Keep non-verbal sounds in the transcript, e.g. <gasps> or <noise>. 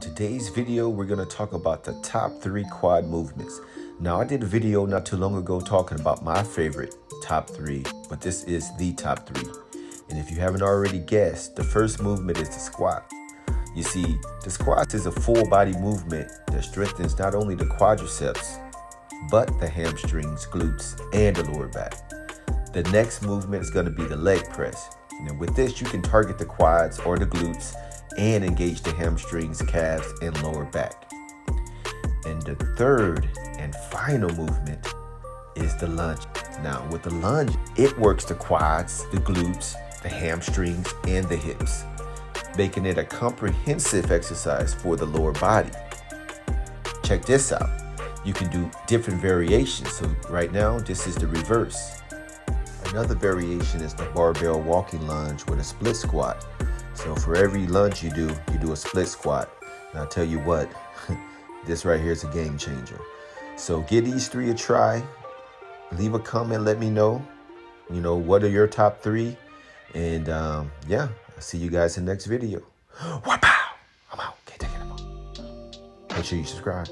In today's video, we're going to talk about the top three quad movements. Now, I did a video not too long ago talking about my favorite top three, but this is the top three. And if you haven't already guessed, the first movement is the squat. You see, the squat is a full body movement that strengthens not only the quadriceps, but the hamstrings, glutes, and the lower back. The next movement is going to be the leg press. And with this, you can target the quads or the glutes and engage the hamstrings, calves, and lower back. And the third and final movement is the lunge. Now, with the lunge, it works the quads, the glutes, the hamstrings, and the hips, making it a comprehensive exercise for the lower body. Check this out. You can do different variations. So right now, this is the reverse. Another variation is the barbell walking lunge with a split squat. So for every lunge you do, you do a split squat. And I'll tell you what, <laughs> this right here is a game changer. So give these three a try. Leave a comment, let me know, you know, what are your top three? And um, yeah, I'll see you guys in the next video. <gasps> Wow, I'm out. Can't take it anymore. Make sure you subscribe.